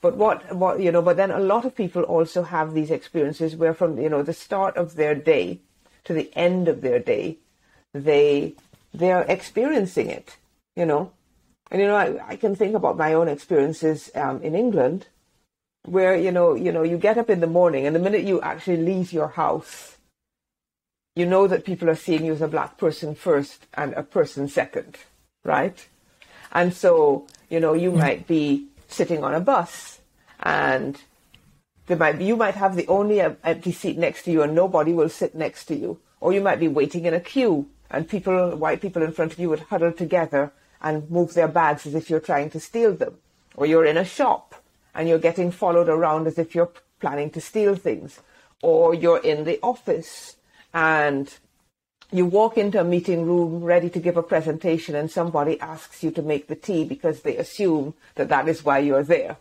but what what you know but then a lot of people also have these experiences where from you know the start of their day to the end of their day they they're experiencing it you know and you know i, I can think about my own experiences um, in england where you know you know you get up in the morning and the minute you actually leave your house you know that people are seeing you as a black person first and a person second, right? And so, you know, you might be sitting on a bus and there might be, you might have the only empty seat next to you and nobody will sit next to you. Or you might be waiting in a queue and people, white people in front of you would huddle together and move their bags as if you're trying to steal them. Or you're in a shop and you're getting followed around as if you're planning to steal things. Or you're in the office and you walk into a meeting room ready to give a presentation and somebody asks you to make the tea because they assume that that is why you're there.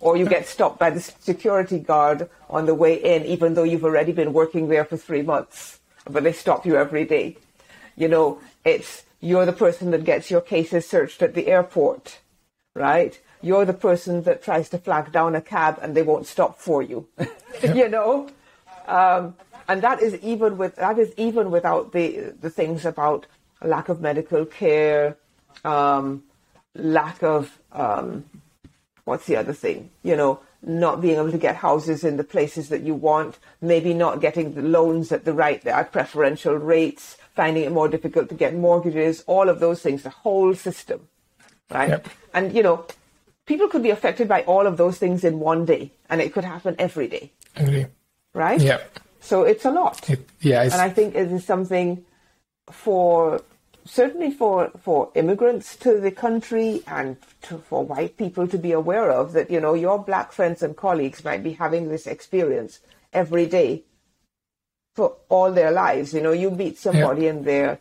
Or you get stopped by the security guard on the way in, even though you've already been working there for three months, but they stop you every day. You know, it's, you're the person that gets your cases searched at the airport, right? You're the person that tries to flag down a cab and they won't stop for you, [laughs] you know? Um, and that is even with that is even without the the things about lack of medical care, um, lack of um, what's the other thing? You know, not being able to get houses in the places that you want, maybe not getting the loans at the right at preferential rates, finding it more difficult to get mortgages, all of those things, the whole system, right? Yep. And you know, people could be affected by all of those things in one day, and it could happen every day, agree right? yeah So it's a lot. it, yeah it's, And I think it is something for certainly for for immigrants to the country and to, for white people to be aware of that you know your black friends and colleagues might be having this experience every day for all their lives. You know, you meet somebody in their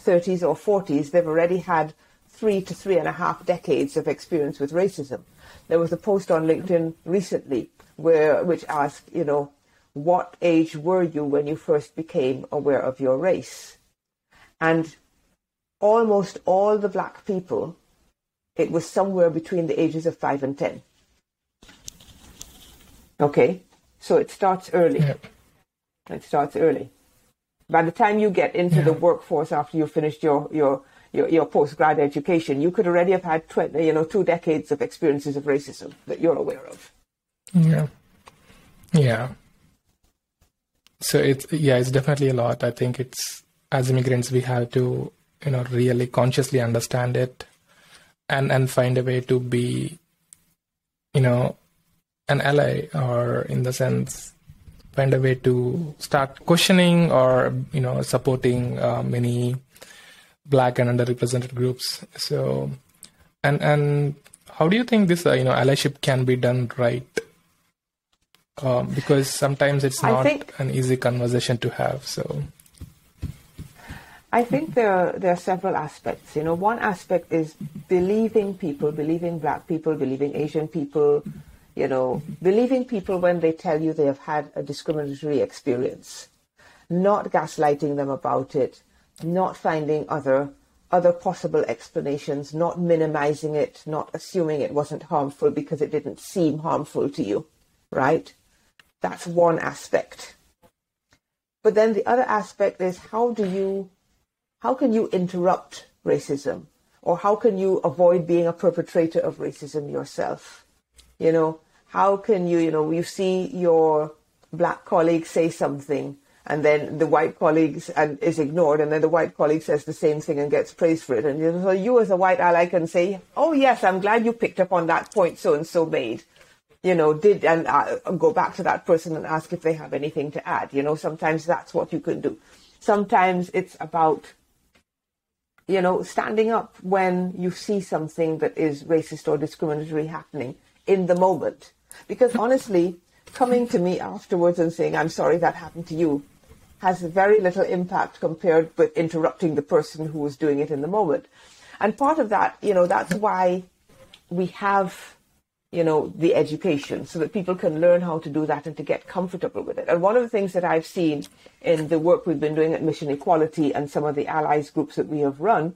30s or 40s, they've already had three to three and a half decades of experience with racism. There was a post on LinkedIn recently where which asked, you know, what age were you when you first became aware of your race? And almost all the black people, it was somewhere between the ages of five and ten. Okay, so it starts early. Yep. It starts early. By the time you get into Yeah. the workforce after you've finished your your your, your postgrad education, you could already have had 20, you know two decades of experiences of racism that you're aware of. Yeah. Yeah. So it's yeah, it's definitely a lot. I think it's as immigrants we have to, you know, really consciously understand it and and find a way to be, you know, an ally or in the sense find a way to start questioning or you know supporting uh, many black and underrepresented groups so and and how do you think this uh, you know allyship can be done right um, because sometimes it's not think- an easy conversation to have so. I think there are, there are several aspects. You know, one aspect is believing people, believing black people, believing Asian people, you know, believing people when they tell you they have had a discriminatory experience, not gaslighting them about it, not finding other other possible explanations, not minimizing it, not assuming it wasn't harmful because it didn't seem harmful to you, right? That's one aspect. But then the other aspect is how do you how can you interrupt racism? Or how can you avoid being a perpetrator of racism yourself? You know how can you you know you see your black colleague say something and then the white colleague and is ignored and then the white colleague says the same thing and gets praised for it. And so you as a white ally can say oh yes i'm glad you picked up on that point so and so made you know, did and uh, go back to that person and ask if they have anything to add. You know, sometimes that's what you can do. Sometimes it's about, you know, standing up when you see something that is racist or discriminatory happening in the moment. Because honestly, coming to me afterwards and saying, I'm sorry that happened to you, has very little impact compared with interrupting the person who was doing it in the moment. And part of that, you know, that's why we have you know, the education so that people can learn how to do that and to get comfortable with it. And one of the things that I've seen in the work we've been doing at Mission Equality and some of the allies groups that we have run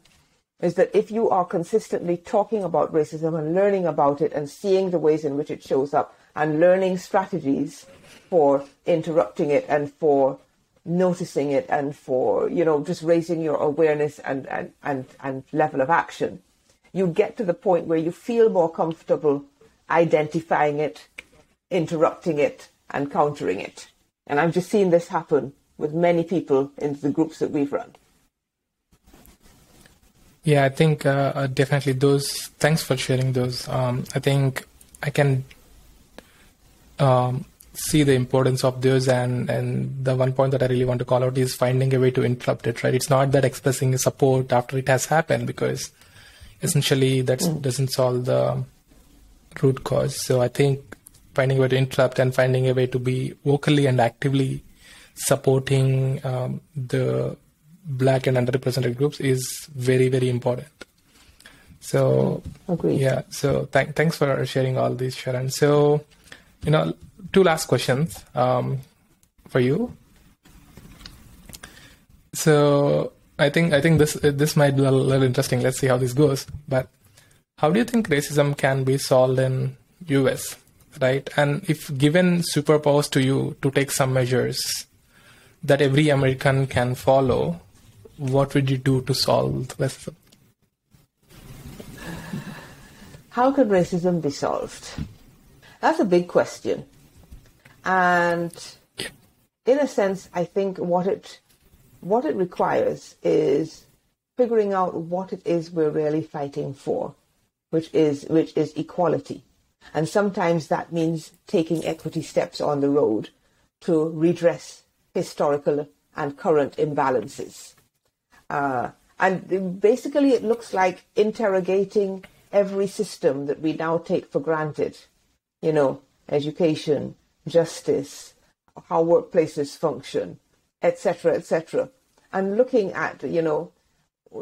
is that if you are consistently talking about racism and learning about it and seeing the ways in which it shows up and learning strategies for interrupting it and for noticing it and for, you know, just raising your awareness and, and, and, and level of action, you get to the point where you feel more comfortable identifying it, interrupting it, and countering it. And I've just seen this happen with many people in the groups that we've run. Yeah, I think uh, uh, definitely those. Thanks for sharing those. Um, I think I can um, see the importance of those, and and the one point that I really want to call out is finding a way to interrupt it. Right? It's not that expressing a support after it has happened because essentially that doesn't solve the root cause. So I think finding a way to interrupt and finding a way to be vocally and actively supporting um, the black and underrepresented groups is very very important. So Agreed. yeah, so th- thanks for sharing all these, Sharon. So you know, two last questions um, for you. So I think I think this this might be a little interesting. Let's see how this goes. But how do you think racism can be solved in US, right? And if given superpowers to you to take some measures that every American can follow, what would you do to solve racism? How could racism be solved? That's a big question. And in a sense, I think what it what it requires is figuring out what it is we're really fighting for, which is which is equality. And sometimes that means taking equity steps on the road to redress historical and current imbalances. Uh, and basically, it looks like interrogating every system that we now take for granted. You know, education, justice, how workplaces function, etc., etc., and looking at you know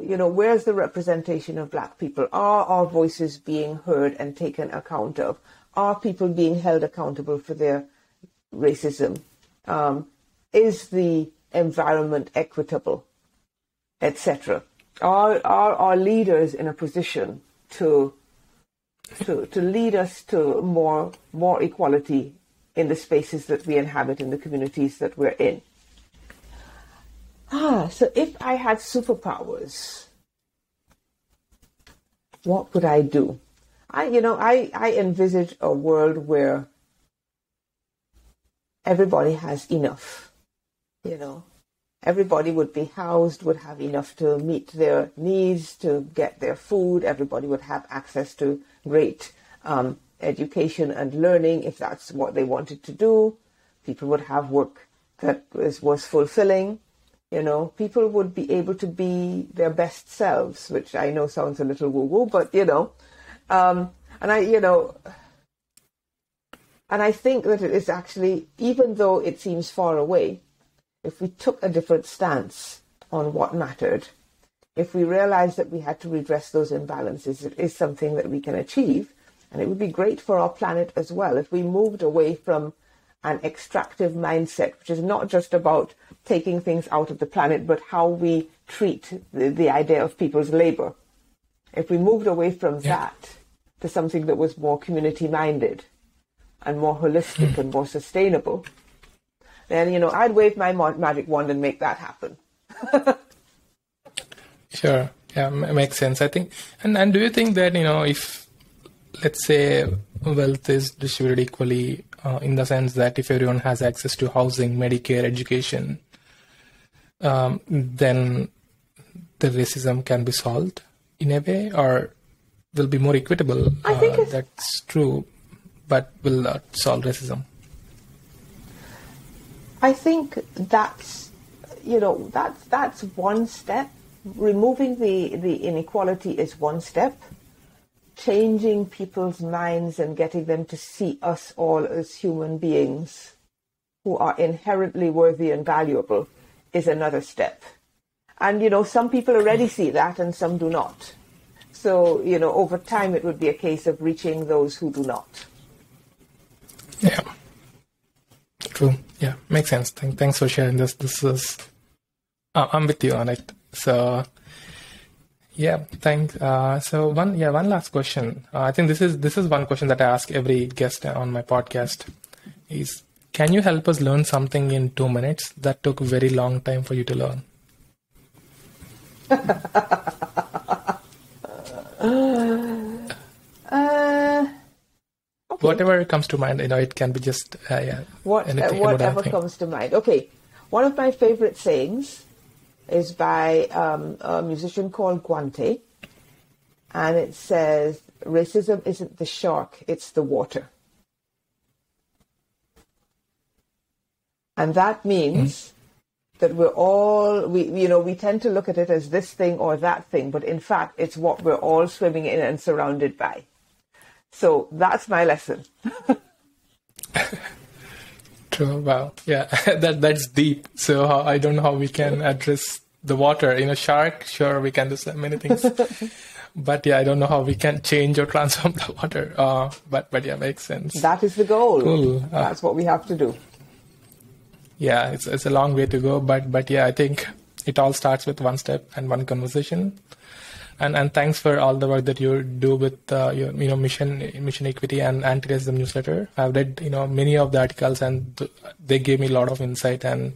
you know, where's the representation of black people? Are our voices being heard and taken account of? Are people being held accountable for their racism? Um, is the environment equitable, etc.? Are, are our leaders in a position to, to, to lead us to more, more equality in the spaces that we inhabit, in the communities that we're in? Ah, so if I had superpowers, what would I do? I, you know, I, I envisage a world where everybody has enough, you know. Everybody would be housed, would have enough to meet their needs, to get their food. Everybody would have access to great um, education and learning if that's what they wanted to do. People would have work that was, was fulfilling. You know, people would be able to be their best selves, which I know sounds a little woo woo, but you know, um, and I, you know, and I think that it is actually, even though it seems far away, if we took a different stance on what mattered, if we realized that we had to redress those imbalances, it is something that we can achieve. And it would be great for our planet as well if we moved away from an extractive mindset, which is not just about taking things out of the planet, but how we treat the, the idea of people's labor. If we moved away from yeah. that to something that was more community minded and more holistic mm. and more sustainable, then, you know, I'd wave my magic wand and make that happen. [laughs] sure. Yeah, makes sense. I think, and, and do you think that, you know, if, let's say, wealth is distributed equally uh, in the sense that if everyone has access to housing, Medicare, education, um, then the racism can be solved in a way, or will be more equitable. I think uh, that's true, but will not solve racism. I think that's you know that's that's one step. Removing the the inequality is one step changing people's minds and getting them to see us all as human beings who are inherently worthy and valuable is another step. And, you know, some people already see that and some do not. So, you know, over time it would be a case of reaching those who do not. Yeah. True. Yeah, makes sense. Thanks for sharing this. This is, I'm with you on it. So, yeah, thanks. Uh, so one, yeah, one last question. Uh, I think this is this is one question that I ask every guest on my podcast. Is can you help us learn something in two minutes that took a very long time for you to learn? [laughs] uh, okay. Whatever comes to mind, you know, it can be just uh, yeah. What, anything, whatever comes to mind. Okay, one of my favorite sayings is by um, a musician called Guante, and it says, "Racism isn't the shark; it's the water." And that means mm. that we're all, we, you know, we tend to look at it as this thing or that thing, but in fact, it's what we're all swimming in and surrounded by. So that's my lesson. [laughs] True. Wow. Yeah, [laughs] that that's deep. So how, I don't know how we can address the water. You know, shark. Sure, we can do so many things. [laughs] but yeah, I don't know how we can change or transform [laughs] the water. Uh, but but yeah, makes sense. That is the goal. Cool. Uh, that's what we have to do. Yeah, it's it's a long way to go, but but yeah, I think it all starts with one step and one conversation and and thanks for all the work that you do with uh, your you know mission mission equity and anti-racism newsletter. I've read you know many of the articles and th- they gave me a lot of insight and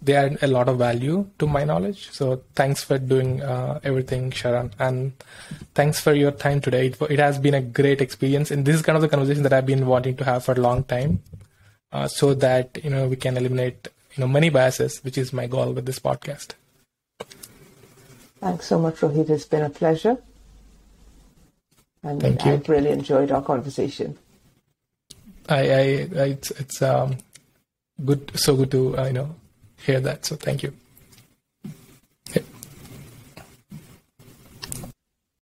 they add a lot of value to my knowledge. So thanks for doing uh, everything sharon. And thanks for your time today. It, it, has been a great experience. And this is kind of the conversation that i've been wanting to have for a long time uh, so that you know we can eliminate you know many biases which is my goal with this podcast Thanks so much, Rohit. It's been a pleasure. And Thank you. I've really enjoyed our conversation. I, I, I it's, it's um, good, so good to uh, you know hear that. So thank you.